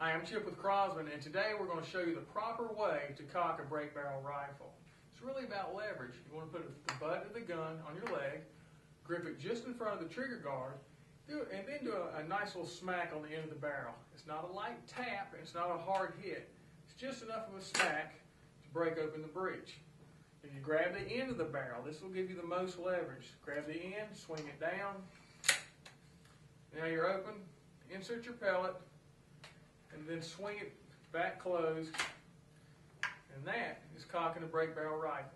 Hi, I'm Chip with Crosman, and today we're going to show you the proper way to cock a break barrel rifle. It's really about leverage. You want to put the butt of the gun on your leg, grip it just in front of the trigger guard, and then do a, a nice little smack on the end of the barrel. It's not a light tap, and it's not a hard hit. It's just enough of a smack to break open the breech. If you grab the end of the barrel, this will give you the most leverage. Grab the end, swing it down. Now you're open. Insert your pellet, then swing it back closed. And that is cocking a break barrel rifle.